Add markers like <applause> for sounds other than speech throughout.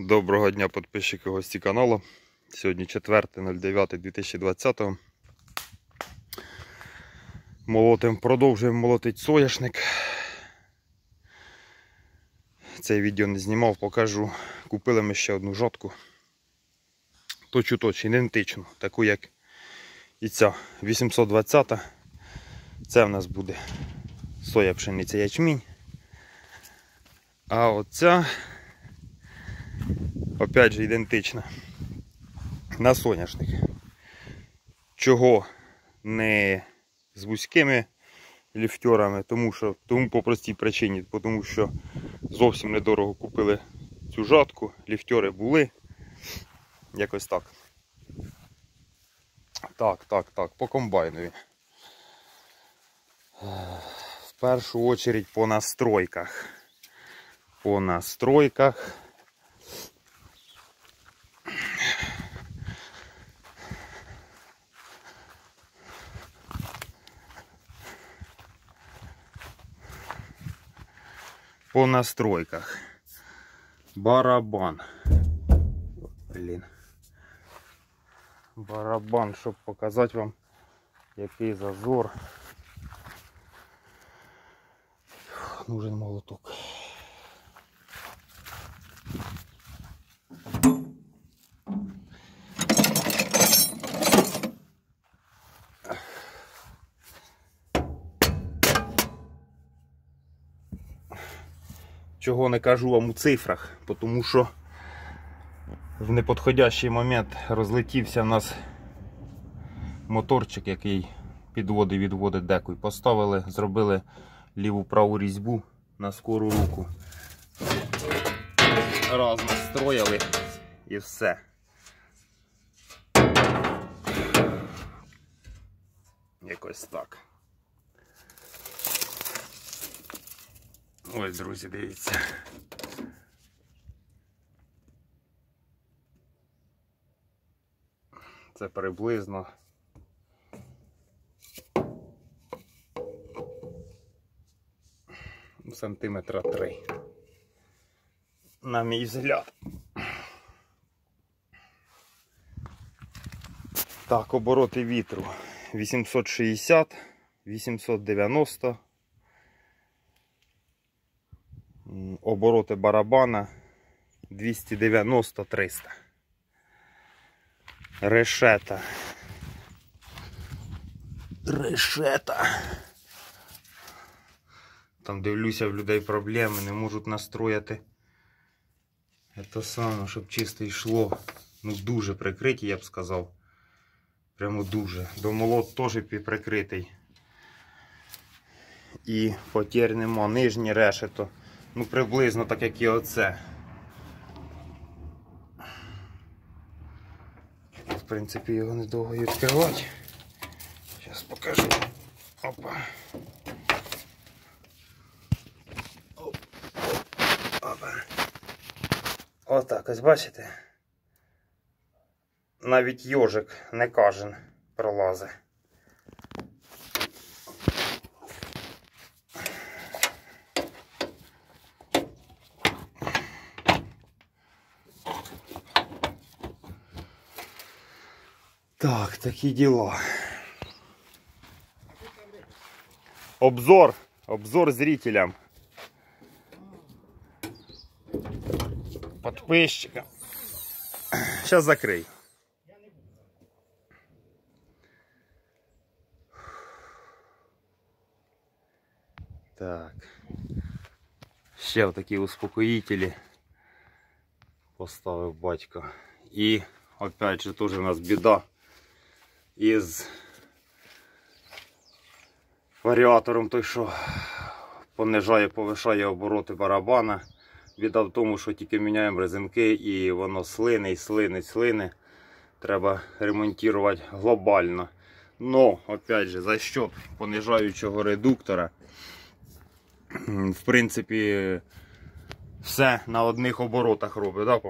Доброго дня підписчики гості каналу. Сьогодні 4.09.2020. Молотим, продовжуємо молотити соняшник. Цей відео не знімав, покажу. Купили ми ще одну жатку. Точу точ, ідентичну, таку як і ця 820. Це в нас буде соя пшениця ячмінь. А оця опять же ідентична. На соняшник. Чого не з вузькими ліфтерами, тому що тому по простій причині, тому що зовсім недорого купили цю жатку, ліфтери були. Якось так. Так, так, так, по комбайнові. В першу очередь по настройках. По настройках. По настройках. Барабан. Блін. Барабан, щоб показати вам, який зазор. Нужен молоток. Чого не кажу вам у цифрах, тому що в неподходящий момент розлетівся в нас моторчик, який підводить відводить деку. Поставили, зробили ліву праву різьбу на скору руку. Раз настроїли і все. Якось так. Ось, друзі, дивіться. Це приблизно. Сантиметра три. На мій взгляд. Так, обороти вітру 860, 890. Обороти барабана 290-300. Решета. Решета. Там дивлюся в людей проблеми, не можуть настроїти. Це саме, щоб чисто йшло. Ну, дуже прикриті, я б сказав. Прямо дуже. Домолот теж прикритий. І потір нема. Нижнє решето. Ну, приблизно так, як і оце. В принципі, його недовго і відкривати. Зараз покажу. Опа. Оп, оп, Опа. Отак, ось бачите? Навіть йожик не кожен пролазить. Так, такі діла. Обзор. Обзор зрителям. Подписчикам. Сейчас закрий. Так. Ще такі успокоїтелі поставив батько. І опять же теж у нас біда Із варіатором той, що понижає, повишає обороти барабана. Біда в тому, що тільки міняємо резинки і воно слине, і слине, слине. Треба ремонтувати глобально. Но, опять же, за счет понижаючого редуктора, в принципі, все на одних оборотах робить, да?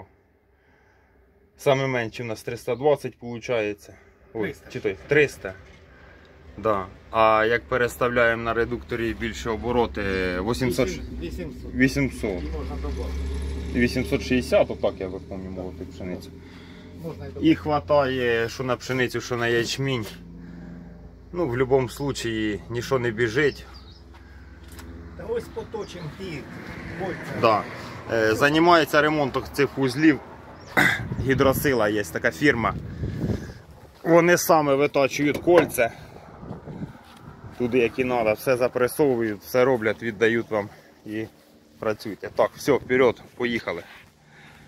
Саме менше у нас 320 виходить. Ой, 300. чи 300. Да. А як переставляємо на редукторі більше обороти 800. 800. 800. І можна добавити. 860, отак я виповню молоти пшеницю. Можна і хватає, що на пшеницю, що на ячмінь. Ну, в будь-якому випадку нічого не біжить. Та ось поточимо ті. Да. Е, Займається ремонтом цих вузлів. <clears throat> Гідросила є така фірма. Вони саме витачують кольця. Туди як треба, все запресовують, все роблять, віддають вам і працюйте. Так, все, вперед, поїхали.